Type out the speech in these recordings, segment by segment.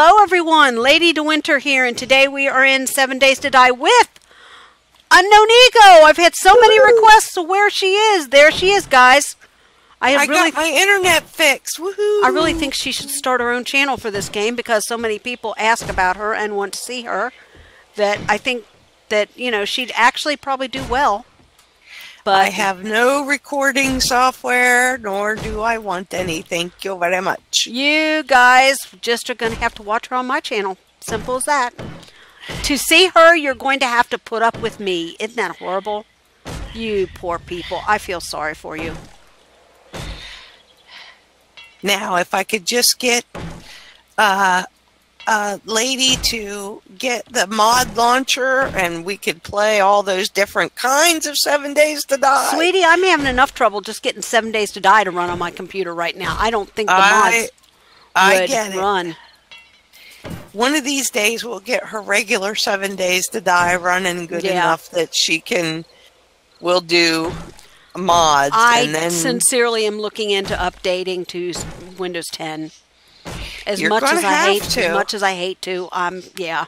Hello, everyone. Lady De Winter here, and today we are in Seven Days to Die with Unknown Ego. I've had so many requests of where she is. There she is, guys. I, I really got my internet fixed. Woohoo! I really think she should start her own channel for this game because so many people ask about her and want to see her that I think that you know she'd actually probably do well. But I have no recording software, nor do I want any. Thank you very much. You guys just are going to have to watch her on my channel. Simple as that. To see her, you're going to have to put up with me. Isn't that horrible? You poor people. I feel sorry for you. Now, if I could just get uh, a lady to get the mod launcher and we could play all those different kinds of Seven Days to Die. Sweetie, I'm having enough trouble just getting Seven Days to Die to run on my computer right now. I don't think the mods I, would I run. One of these days we'll get her regular Seven Days to Die running good yeah. enough that she can, we'll do mods. I then, sincerely am looking into updating to Windows 10. As much as I hate to. as much as I hate to, um, yeah.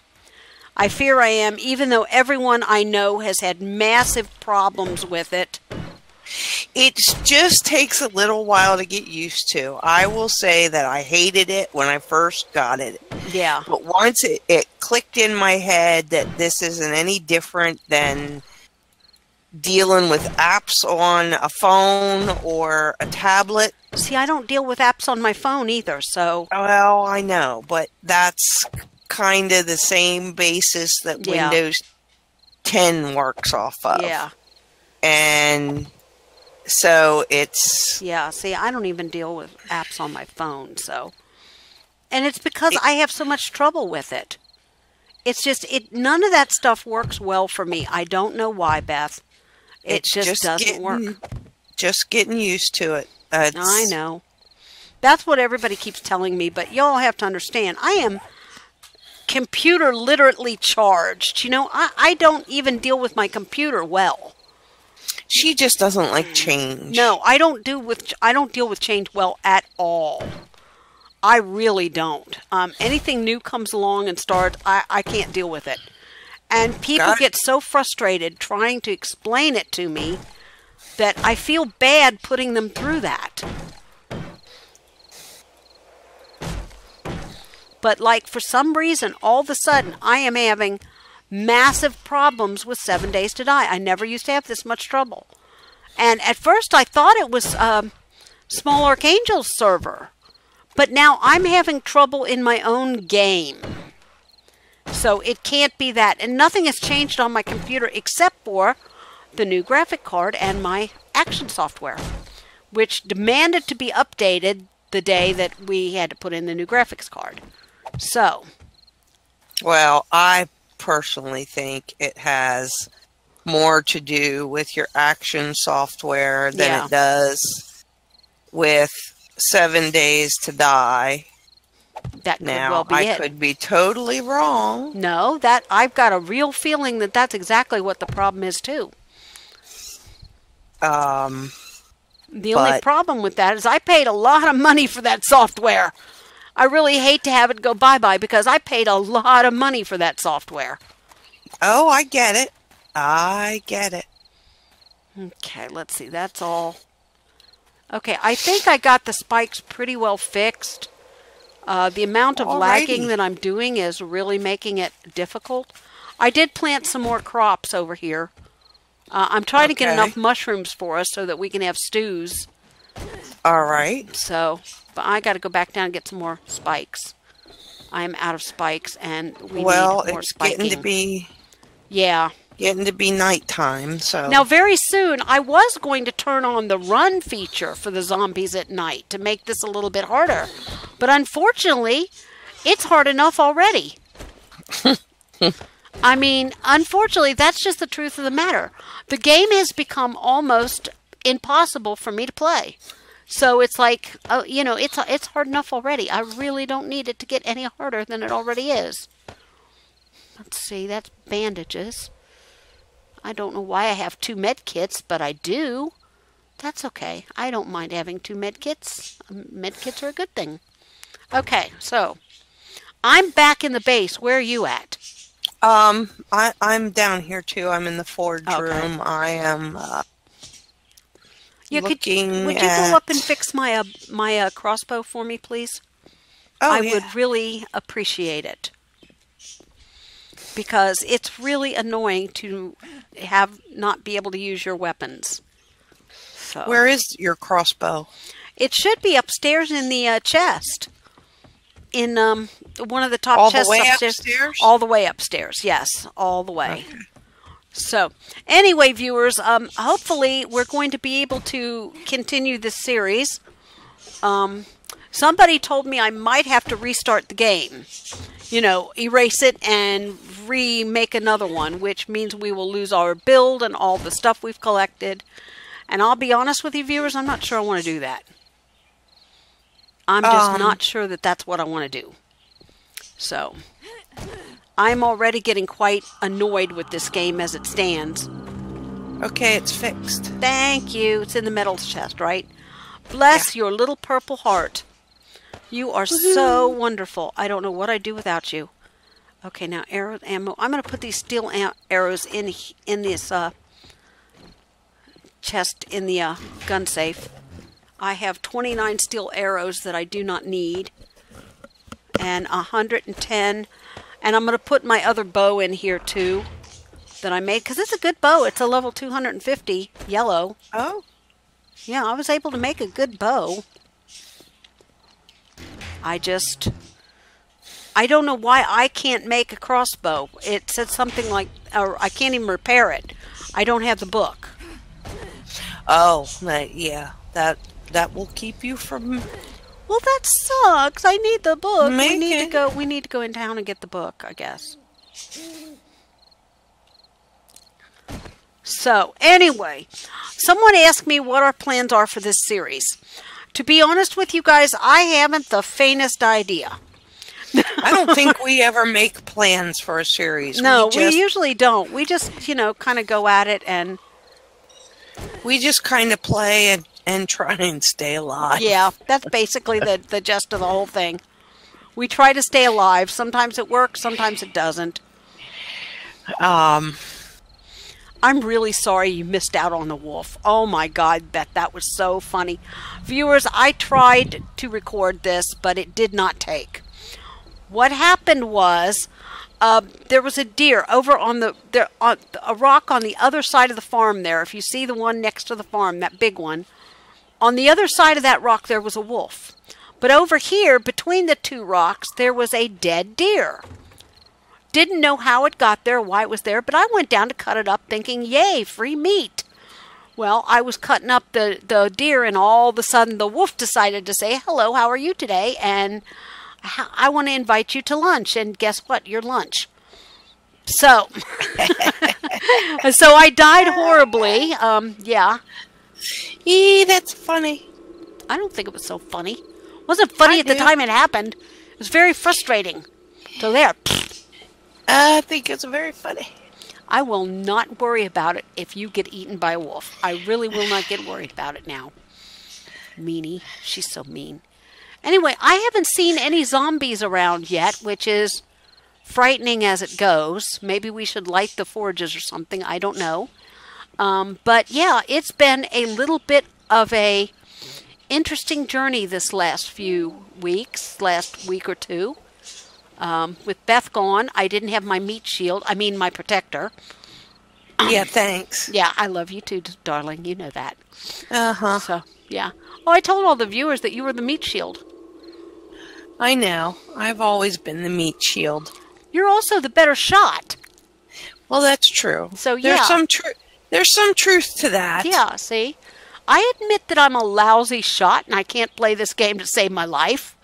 I fear I am, even though everyone I know has had massive problems with it. It just takes a little while to get used to. I will say that I hated it when I first got it. Yeah. But once it, it clicked in my head that this isn't any different than dealing with apps on a phone or a tablet. See, I don't deal with apps on my phone either, so. Well, I know, but that's kind of the same basis that yeah. Windows 10 works off of. Yeah. And so it's. Yeah, see, I don't even deal with apps on my phone, so. And it's because it, I have so much trouble with it. It's just it none of that stuff works well for me. I don't know why, Beth. It just, just, doesn't getting, work. Just getting used to it. It's, I know. That's what everybody keeps telling me, but y'all have to understand. I am computer literally charged. You know, I, I don't even deal with my computer well. She just doesn't like change. No, I don't do with I don't deal with change well at all. I really don't. Um, anything new comes along and starts, I, I can't deal with it. And people get so frustrated trying to explain it to me that I feel bad putting them through that. But like for some reason, all of a sudden, I am having massive problems with Seven Days to Die. I never used to have this much trouble. And at first, I thought it was um, Small Archangel's server. But now I'm having trouble in my own game. So it can't be that. And nothing has changed on my computer except for the new graphic card and my action software, which demanded to be updated the day that we had to put in the new graphics card. So. Well, I personally think it has more to do with your action software than yeah. it does with Seven Days to Die that could now, well be I it. could be totally wrong. No, that I've got a real feeling that that's exactly what the problem is too. Um, the only problem with that is I paid a lot of money for that software. I really hate to have it go bye bye because I paid a lot of money for that software. Oh, I get it. I get it. Okay, let's see. That's all. Okay, I think I got the spikes pretty well fixed. Uh, the amount of Alrighty. lagging that I'm doing is really making it difficult. I did plant some more crops over here. Uh, I'm trying okay. to get enough mushrooms for us so that we can have stews. All right. So, but I got to go back down and get some more spikes. I am out of spikes, and we well, need more it's spiking. getting to be. Yeah getting to be nighttime, so. Now, very soon, I was going to turn on the run feature for the zombies at night to make this a little bit harder. But unfortunately, it's hard enough already. I mean, unfortunately, that's just the truth of the matter. The game has become almost impossible for me to play. So it's like, uh, you know, it's it's hard enough already. I really don't need it to get any harder than it already is. Let's see, that's bandages. I don't know why I have two med kits, but I do. That's okay. I don't mind having two med kits. Um, med kits are a good thing. Okay, so I'm back in the base. Where are you at? Um, I I'm down here too. I'm in the forge okay. room. I am. Uh, you looking could, would you at... go up and fix my uh, my uh, crossbow for me, please? Oh, I yeah. would really appreciate it because it's really annoying to have not be able to use your weapons. So where is your crossbow? It should be upstairs in the uh, chest. In um, one of the top all chests the way upstairs. upstairs. All the way upstairs. Yes, all the way. Okay. So, anyway, viewers, um, hopefully we're going to be able to continue this series. Um, somebody told me I might have to restart the game. You know, erase it and remake another one, which means we will lose our build and all the stuff we've collected. And I'll be honest with you, viewers, I'm not sure I want to do that. I'm just um, not sure that that's what I want to do. So, I'm already getting quite annoyed with this game as it stands. Okay, it's fixed. Thank you. It's in the metal chest, right? Bless yeah. your little purple heart. You are so wonderful. I don't know what I'd do without you. Okay, now arrow ammo. I'm going to put these steel arrows in in this uh, chest in the uh, gun safe. I have 29 steel arrows that I do not need, and 110. And I'm going to put my other bow in here too that I made because it's a good bow. It's a level 250 yellow. Oh. Yeah, I was able to make a good bow. I just I don't know why I can't make a crossbow. It said something like, or I can't even repair it. I don't have the book. Oh, yeah, that that will keep you from. Well, that sucks. I need the book. Make we need it. to go. We need to go in town and get the book. I guess. So anyway, someone asked me what our plans are for this series. To be honest with you guys, I haven't the faintest idea. I don't think we ever make plans for a series. No, we, just, we usually don't. We just, you know, kind of go at it and we just kind of play and, and try and stay alive. Yeah, that's basically the the gist of the whole thing. We try to stay alive. Sometimes it works, sometimes it doesn't. Um I'm really sorry you missed out on the wolf. Oh my god, Beth, that was so funny. Viewers, I tried to record this, but it did not take. What happened was uh, there was a deer over on the there on a rock on the other side of the farm. There, if you see the one next to the farm, that big one, on the other side of that rock there was a wolf. But over here, between the two rocks, there was a dead deer. Didn't know how it got there, why it was there, but I went down to cut it up thinking, yay, free meat. Well, I was cutting up the, the deer, and all of a sudden the wolf decided to say, hello, how are you today? And I want to invite you to lunch. And guess what? Your lunch. So, so I died horribly. Um, yeah. Eee, that's funny. I don't think it was so funny. It wasn't funny I at the time it happened. It was very frustrating. So there. I think it's very funny. I will not worry about it if you get eaten by a wolf. I really will not get worried about it now. Meanie. She's so mean. Anyway, I haven't seen any zombies around yet, which is frightening as it goes. Maybe we should light the forges or something. I don't know. Um, but yeah, it's been a little bit of a interesting journey this last few weeks, last week or two. Um, with Beth gone, I didn't have my meat shield. I mean, my protector. Yeah, thanks. Yeah, I love you too, darling. You know that. Uh huh. So, yeah. Oh, I told all the viewers that you were the meat shield. I know. I've always been the meat shield. You're also the better shot. Well, that's true. So yeah, there's some truth. There's some truth to that. Yeah. See, I admit that I'm a lousy shot and I can't play this game to save my life.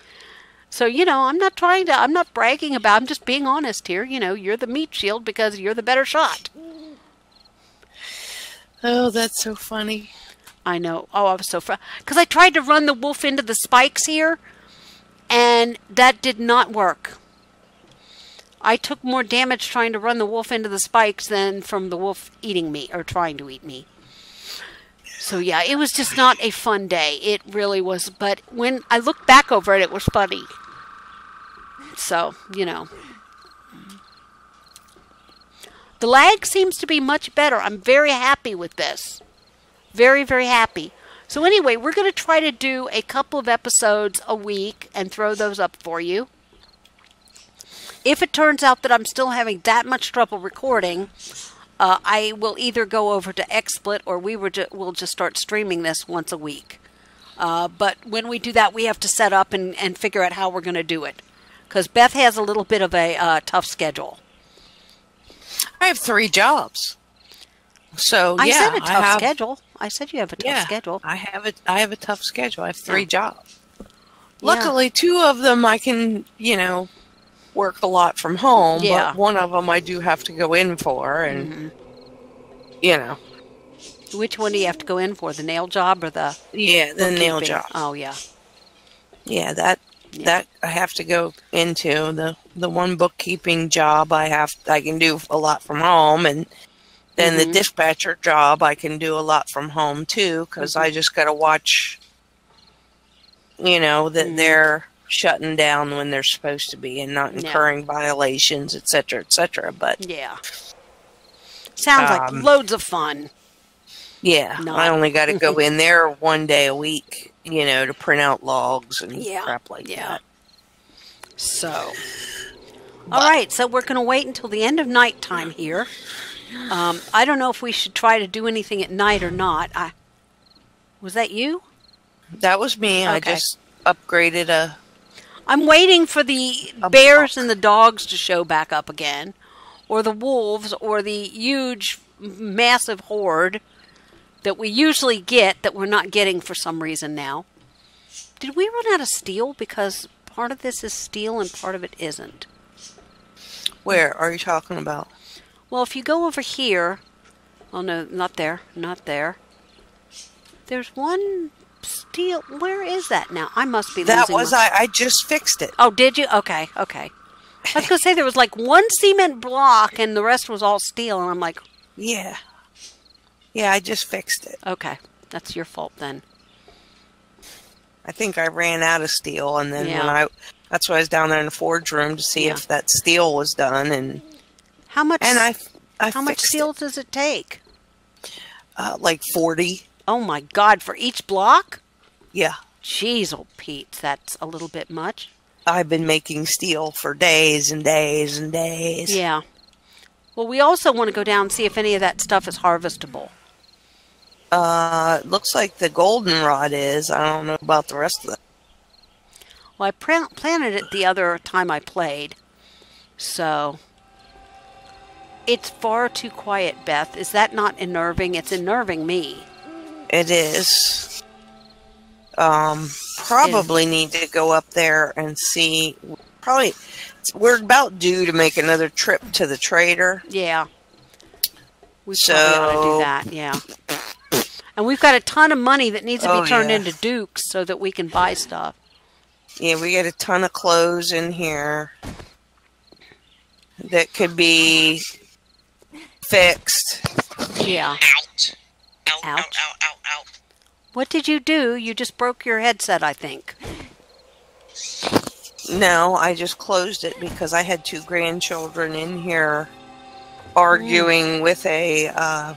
So, you know, I'm not trying to, I'm not bragging about, I'm just being honest here. You know, you're the meat shield because you're the better shot. Oh, that's so funny. I know. Oh, I was so fr- because I tried to run the wolf into the spikes here, and that did not work. I took more damage trying to run the wolf into the spikes than from the wolf eating me or trying to eat me. So yeah, it was just not a fun day. It really was. But when I look back over it, it was funny. So, you know. The lag seems to be much better. I'm very happy with this. Very, very happy. So, anyway, we're going to try to do a couple of episodes a week and throw those up for you. If it turns out that I'm still having that much trouble recording, uh, I will either go over to XSplit or we will we'll just start streaming this once a week. Uh, but when we do that, we have to set up and, and figure out how we're going to do it. Because Beth has a little bit of a uh, tough schedule. I have three jobs. So I yeah, said a tough have, schedule. I said you have a tough yeah, schedule. I have a I have a tough schedule. I have three Yeah. jobs. Luckily, two of them I can you know work a lot from home, Yeah. but one of them I do have to go in for, and Mm-hmm. you know, Which one do you have to go in for? The nail job or the yeah, the nail job. Oh yeah, Yeah, that Yeah. that I have to go into the the one bookkeeping job I have I can do a lot from home and then Mm-hmm. the dispatcher job I can do a lot from home too because Mm-hmm. I just got to watch you know that Mm-hmm. they're shutting down when they're supposed to be and not incurring violations et cetera et cetera but yeah. Sounds like Um, loads of fun. yeah Not- I only got to go in there one day a week you know to print out logs and Yeah, crap like yeah. that So, all right. So we're going to wait until the end of nighttime here. Um, I don't know if we should try to do anything at night or not. I was that you? that was me I just upgraded a I'm waiting for the A bears buck. and the dogs to show back up again, or the wolves, or the huge, massive horde that we usually get that we're not getting for some reason now. Did we run out of steel? Because part of this is steel and part of it isn't. Where are you talking about? Well, if you go over here, oh no, not there, not there. There's one steel. Where is that now? I must be That was my- I. I just fixed it. Oh, did you? Okay, okay. I was gonna say there was like one cement block and the rest was all steel, and I'm like, Yeah. Yeah, I just fixed it. okay, that's your fault then. I think I ran out of steel, and then when I, that's why I was down there in the forge room to see Yeah. if that steel was done, and How much? and I, I how much steel it. does it take? Uh, like forty. Oh my God! For each block? Yeah, Jeez, old Pete, that's a little bit much. I've been making steel for days and days and days. Yeah. Well, we also want to go down and see if any of that stuff is harvestable. Uh, looks like the goldenrod is. I don't know about the rest of it. Well, I plan- planted it the other time I played, so it's far too quiet. Beth, is that not unnerving? It's unnerving me. It is. Um, probably need to go up there and see. Probably, we're about due to make another trip to the trader. Yeah. We probably ought to do that, yeah. And we've got a ton of money that needs to be Oh, turned yeah. into dukes so that we can buy stuff. Yeah, we got a ton of clothes in here that could be fixed. Yeah. Ouch. Ow, Ouch. ow, ow, ow, What did you do? You just broke your headset, I think. No, I just closed it because I had two grandchildren in here arguing with a uh,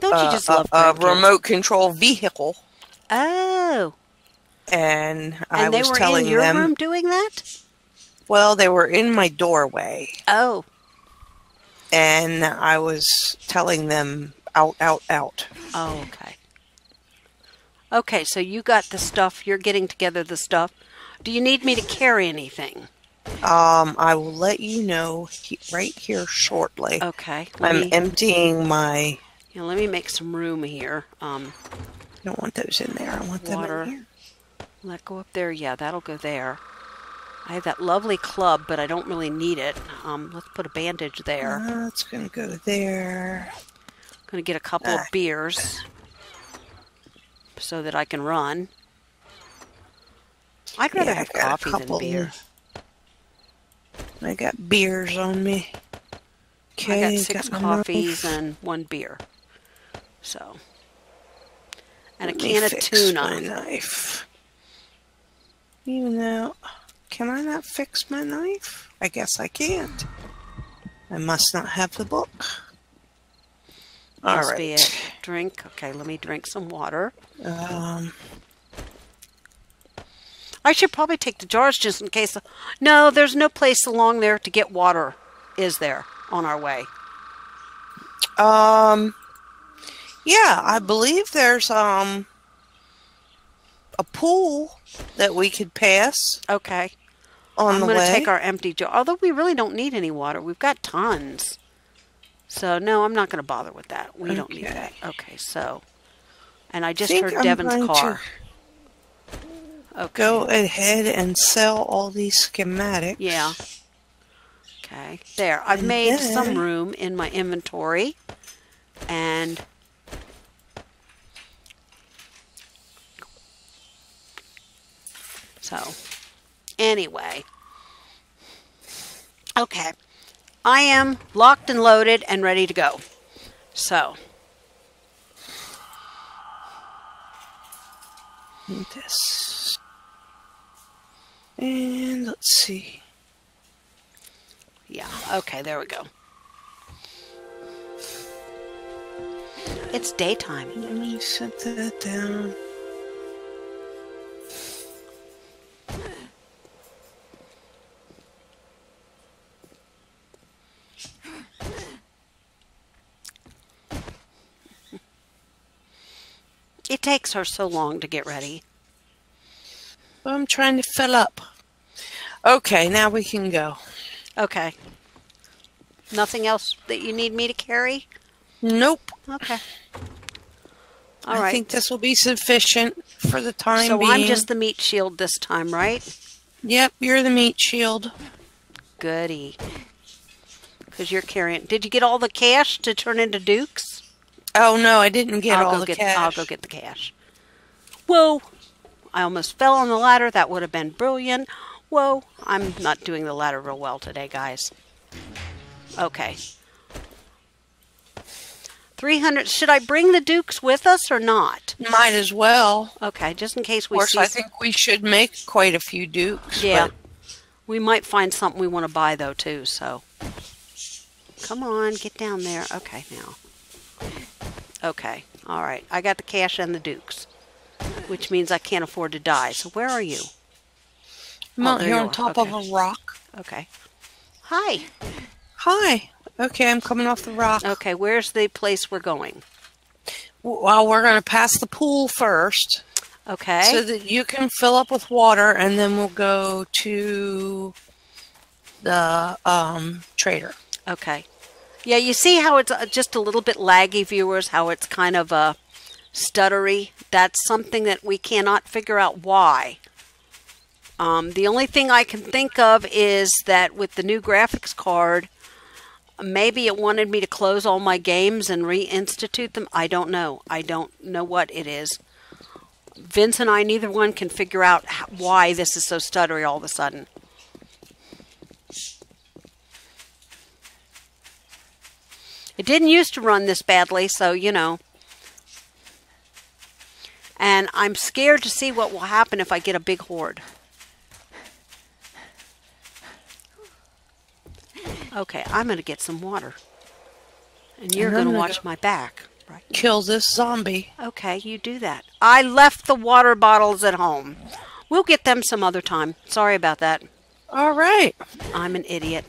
Don't you uh, just a- love a, grandkids? remote control vehicle, Oh. and, I And they was were telling in your them. room doing that? Well, they were in my doorway, Oh. And I was telling them out, out, out. Oh, okay. Okay, so you got the stuff. You're getting together the stuff. Do you need me to carry anything? Um, I will let you know he- right here shortly. Okay. Let I'm me, emptying my. yeah, let me make some room here. Um, I don't want those in there. I want them Water. in here. let go up there. Yeah, that'll go there. I have that lovely club, but I don't really need it. Um, let's put a bandage there. Uh, it's gonna go there. I'm Gonna get a couple of Ah. beers so that I can run. I'd rather Yeah, have a coffee than beer. I got beers on me. Okay, I got six my coffees and one beer. So, and a Let me can of tuna. My knife. Even though, can I not fix my knife? I guess I can't. I must not have the book. All Must right. be it. Drink. Okay, let me drink some water. Um. I should probably take the jars just in case. No, there's no place along there to get water, is there, on our way? Um. Yeah, I believe there's um a pool that we could pass. Okay. On I'm going to take our empty jar. Although we really don't need any water. We've got tons. So no, I'm not going to bother with that. We okay. don't need that. Okay, so and I just I heard I'm Devin's car. Okay. Go ahead and sell all these schematics. Yeah. Okay. There. I've and made then... some room in my inventory and so anyway. Okay. I am locked and loaded and ready to go. So. This. And let's see. Yeah, okay, there we go. It's daytime. Let me set that down. Takes her so long to get ready. I'm trying to fill up. Okay, now we can go. Okay. Nothing else that you need me to carry? Nope. Okay. All I right. think this will be sufficient for the time so being. I'm just the meat shield this time, right? Yep, you're the meat shield. Goody. Because you're carrying. Did you get all the cash to turn into dukes? Oh no, I didn't get I'll all the get, cash. I'll go get the cash. Whoa! I almost fell on the ladder. That would have been brilliant. Whoa! I'm not doing the ladder real well today, guys. Okay. 300. Should I bring the dukes with us or not? Might as well. Okay, just in case we Of course, see I think we should make quite a few dukes. Yeah. We might find something we want to buy, though, too, so. Come on, get down there. Okay, now. Okay, all right. I got the cash and the dukes, which means I can't afford to die. So where are you? I'm oh, here on top okay. of a rock. Okay. Hi. Hi. Okay, I'm coming off the rock. Okay, where's the place we're going? Well, we're going to pass the pool first. Okay. So that you can fill up with water, and then we'll go to the um, trader. Okay. Yeah, you see how it's uh, just a little bit laggy, viewers, how it's kind of a uh, stuttery? That's something that we cannot figure out why. Um, the only thing I can think of is that with the new graphics card, maybe it wanted me to close all my games and reinstitute them. I don't know. I don't know what it is. Vince and I, neither one can figure out why this is so stuttery all of a sudden. It didn't used to run this badly, so, you know. And I'm scared to see what will happen if I get a big horde. Okay, I'm going to get some water. And you're going to watch my back. Right. Kill this zombie. Okay, you do that. I left the water bottles at home. We'll get them some other time. Sorry about that. All right. I'm an idiot.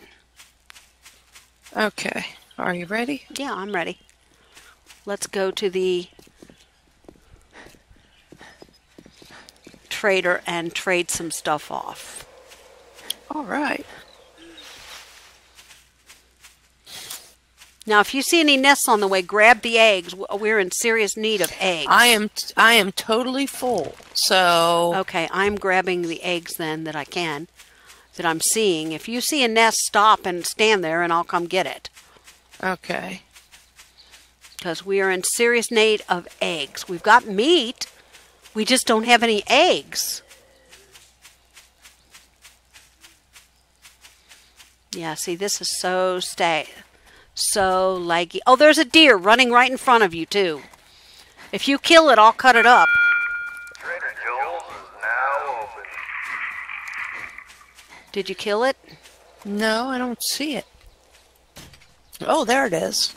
Okay. Are you ready? Yeah, I'm ready. Let's go to the trader and trade some stuff off. All right. Now, if you see any nests on the way, grab the eggs. We're in serious need of eggs. I am I am totally full. So Okay, I'm grabbing the eggs then that I can that I'm seeing. If you see a nest, stop and stand there and I'll come get it. Okay. Because we are in serious need of eggs. We've got meat, we just don't have any eggs. Yeah, see, this is so stay, so laggy. Oh, there's a deer running right in front of you too. If you kill it, I'll cut it up. Trader Joel's is now open. Did you kill it? No, I don't see it. Oh, there it is.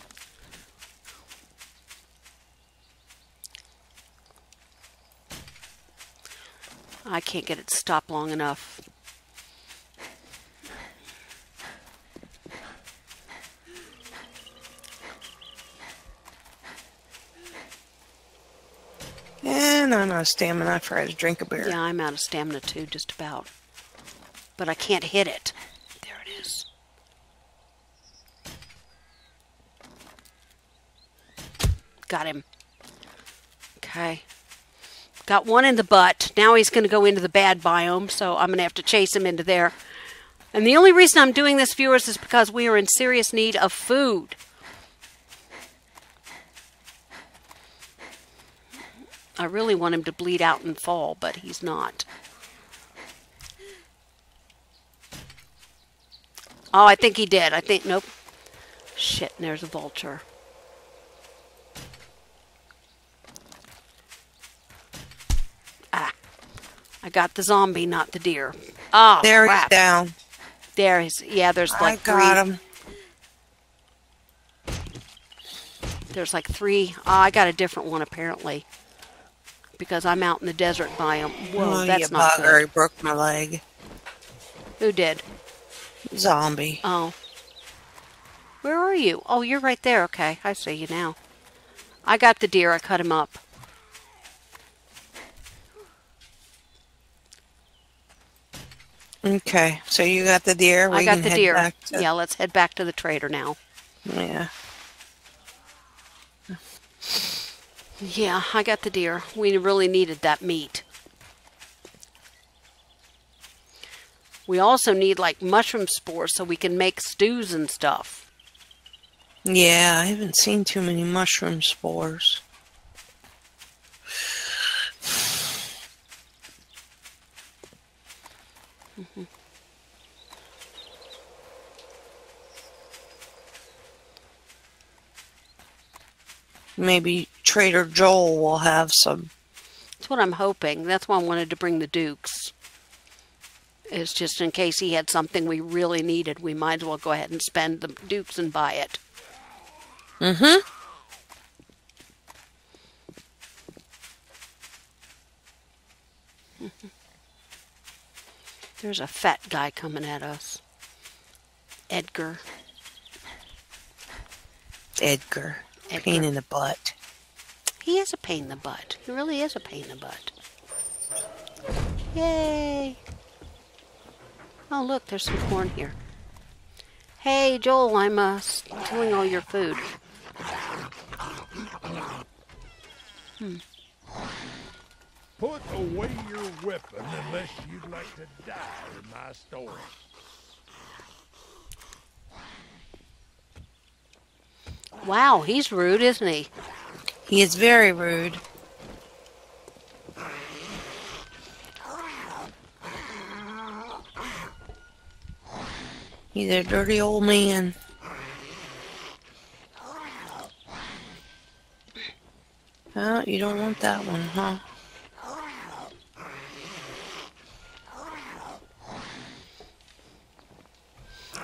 I can't get it to stop long enough. And I'm out of stamina. I to drink a beer. Yeah, I'm out of stamina too, just about. But I can't hit it. There it is. Got him. Okay. Got one in the butt. Now he's going to go into the bad biome, so I'm going to have to chase him into there. And the only reason I'm doing this, viewers, is because we are in serious need of food. I really want him to bleed out and fall, but he's not. Oh, I think he did. I think, nope. Shit, and there's a vulture. Got the zombie, not the deer. Oh, there crap. he's down. There he's, yeah, there's like I got three. him. There's like three. Oh, I got a different one apparently. Because I'm out in the desert biome. Whoa, oh, that's you not bugger. good. He broke my leg. Who did? Zombie. Oh. Where are you? Oh, you're right there. Okay, I see you now. I got the deer. I cut him up. Okay, so you got the deer. We I got the deer. Yeah, let's head back to the trader now. Yeah. Yeah, I got the deer. We really needed that meat. We also need like mushroom spores so we can make stews and stuff. Yeah, I haven't seen too many mushroom spores. Maybe Trader Joel will have some. That's what I'm hoping. That's why I wanted to bring the Dukes. It's just in case he had something we really needed, we might as well go ahead and spend the Dukes and buy it. Mm-hmm. There's a fat guy coming at us. Edgar. Edgar. Edgar. Pain in the butt. He is a pain in the butt. He really is a pain in the butt. Yay! Oh, look, there's some corn here. Hey, Joel, I'm uh, stealing all your food. Put away your weapon unless you'd like to die in my store. Wow, he's rude, isn't he? He is very rude. He's a dirty old man. Oh, you don't want that one, huh?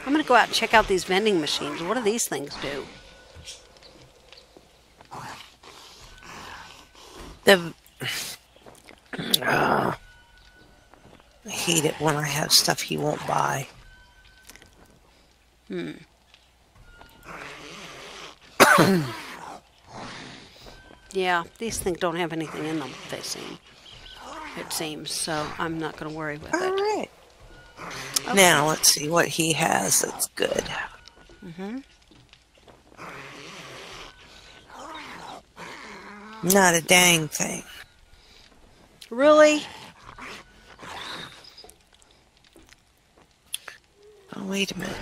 I'm going to go out and check out these vending machines. What do these things do? The Ah. I hate it when I have stuff he won't buy. Hmm. Yeah, these things don't have anything in them, they seem. It seems, so I'm not going to worry with All it. right. Now let's see what he has that's good. Mm-hmm. Not a dang thing. Really? Oh, wait a minute.